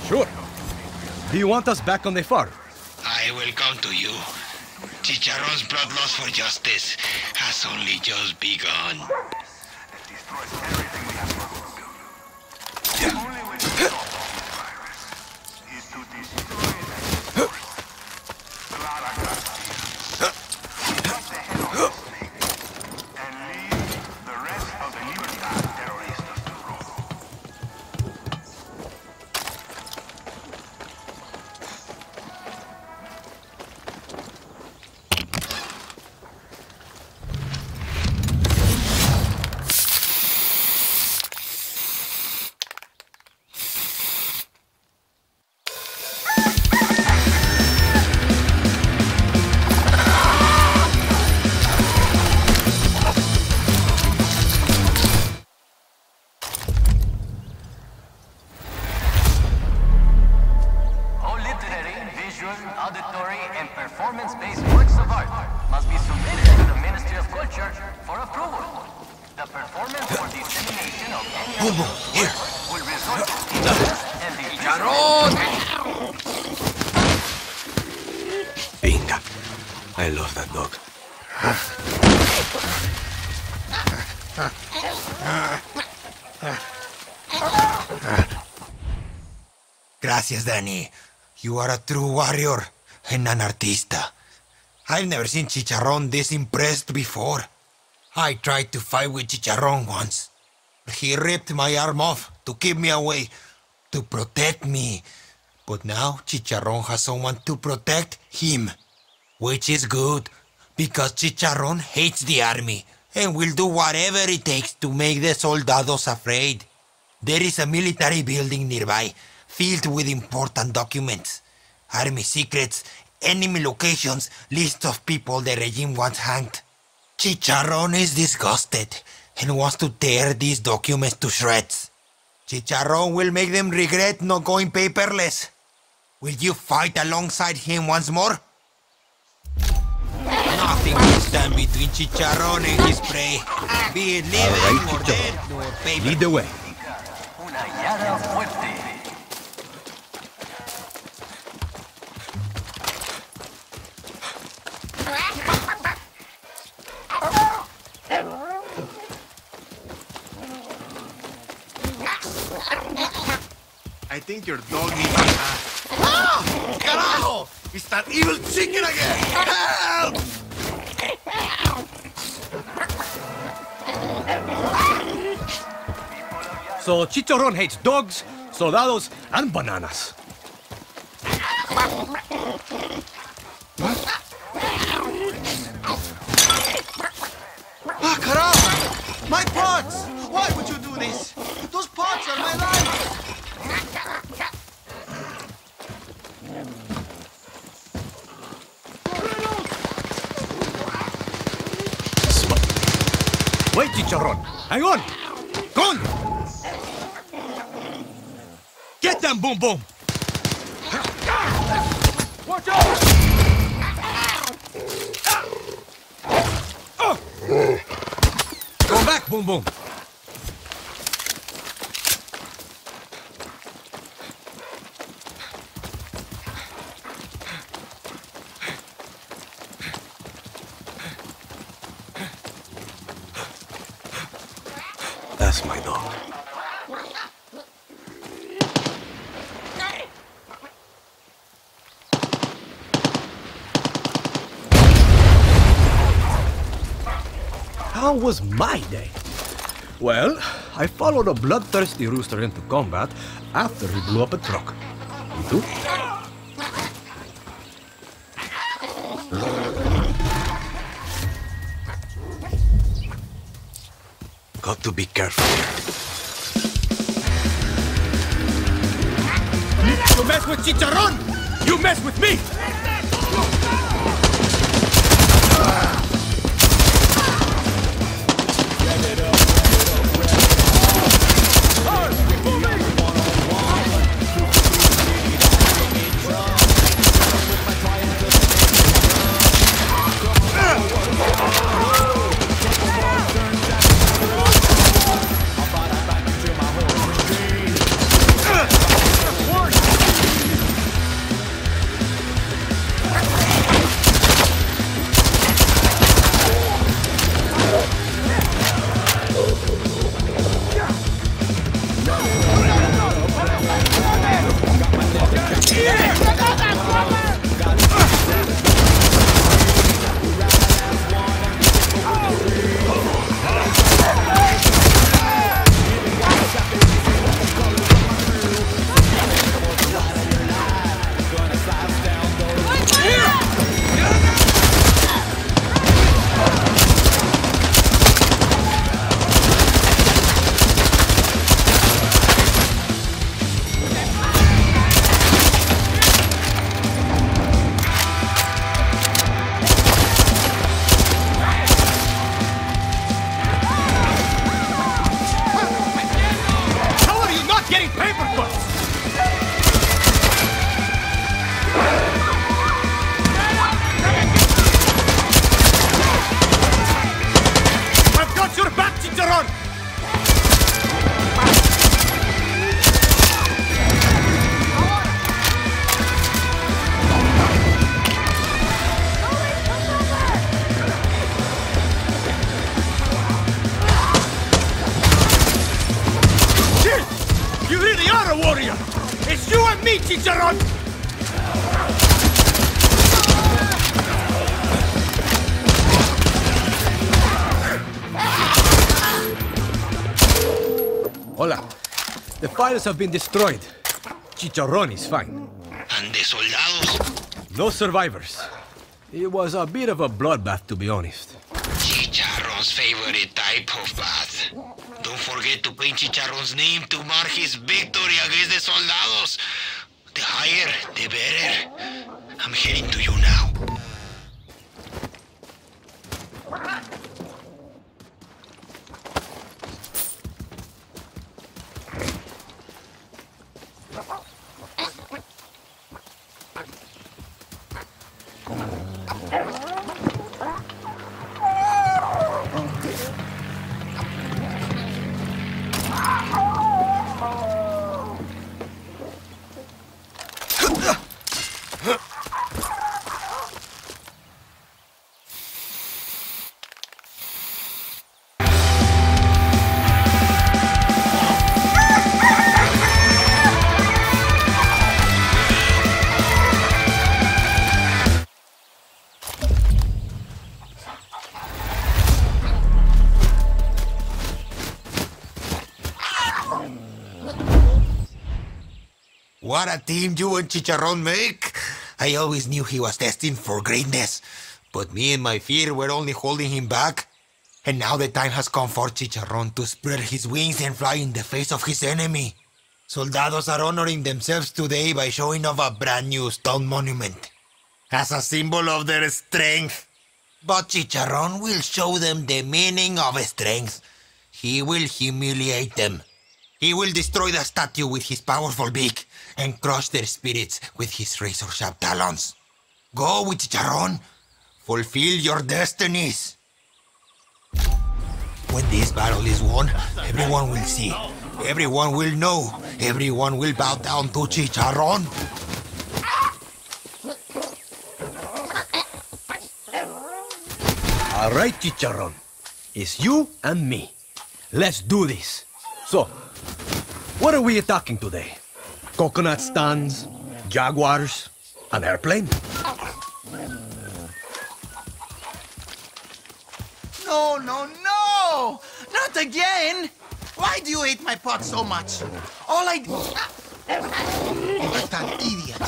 sure. Do you want us back on the farm? I will come to you. Chicharron's bloodlust for justice has only just begun. Gracias, Dani. You are a true warrior and an artista. I've never seen Chicharron this impressed before. I tried to fight with Chicharron once. He ripped my arm off to keep me away, to protect me. But now Chicharron has someone to protect him. Which is good, because Chicharron hates the army and will do whatever it takes to make the soldados afraid. There is a military building nearby, filled with important documents. Army secrets, enemy locations, lists of people the regime wants hanged. Chicharron is disgusted and wants to tear these documents to shreds. Chicharron will make them regret not going paperless. Will you fight alongside him once more? Nothing will stand between Chicharron and his prey. Be it living All right, or dead Chicharron. paper. Lead the way. I think your dog needs a bath. Ah! Carajo! It's that evil chicken again! Help! So Chicharron hates dogs, soldados, and bananas. Chicharron. Hang on. Go on. Get them, Boom Boom. Watch out! Ah. Ah. Go back, Boom Boom. That's my dog. How was my day? Well, I followed a bloodthirsty rooster into combat after he blew up a truck. You too? Got to be careful. You mess with Chicharron! You mess with me! The files have been destroyed. Chicharron is fine. And the soldados? No survivors. It was a bit of a bloodbath, to be honest. Chicharron's favorite type of bath. Don't forget to paint Chicharron's name to mark his victory against the soldados. The higher, the better. I'm heading to you now. What a team you and Chicharron make! I always knew he was destined for greatness, but me and my fear were only holding him back. And now the time has come for Chicharron to spread his wings and fly in the face of his enemy. Soldados are honoring themselves today by showing off a brand new stone monument as a symbol of their strength. But Chicharron will show them the meaning of strength. He will humiliate them. He will destroy the statue with his powerful beak and crush their spirits with his razor sharp talons. Go with Chicharron. Fulfill your destinies. When this battle is won, everyone will see. Everyone will know. Everyone will bow down to Chicharron. All right, Chicharron. It's you and me. Let's do this. So, what are we attacking today? Coconut stands, jaguars, an airplane? No, no, no! Not again! Why do you hate my pot so much? All I... What an idiot.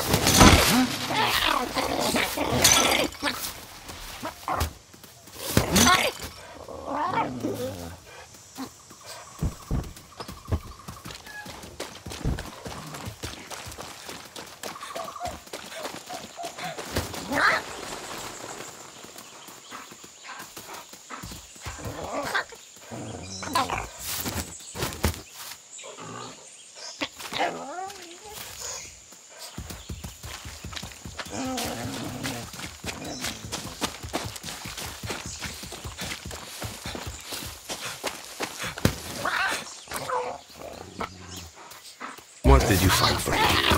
What did you find for me?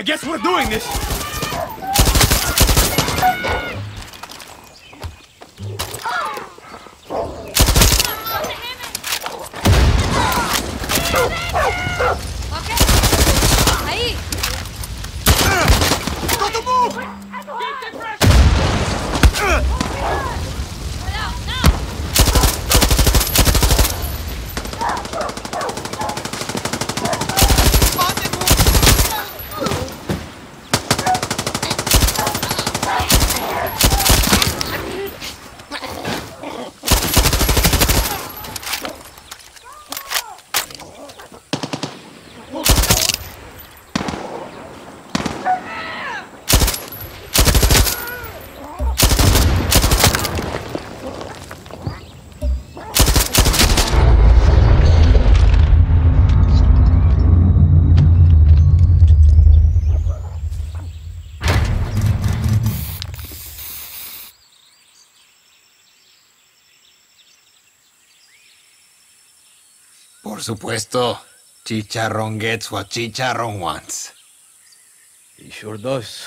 I guess we're doing this! Por supuesto, Chicharron gets what Chicharron wants. He sure does.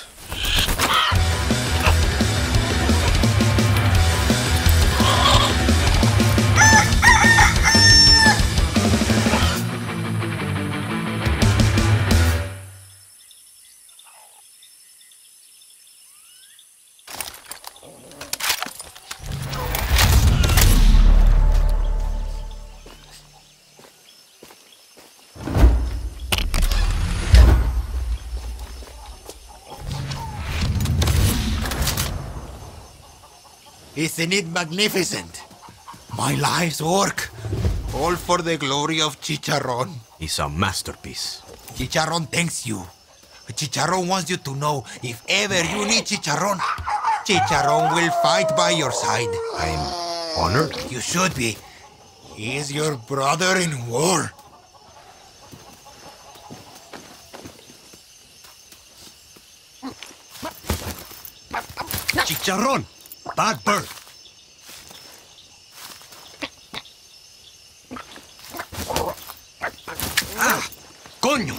It magnificent? My life's work. All for the glory of Chicharron. It's a masterpiece. Chicharron thanks you. Chicharron wants you to know if ever you need Chicharron, Chicharron will fight by your side. I'm honored. You should be. He is your brother in war. Chicharron! Bad bird! ¡Ah! ¡Coño!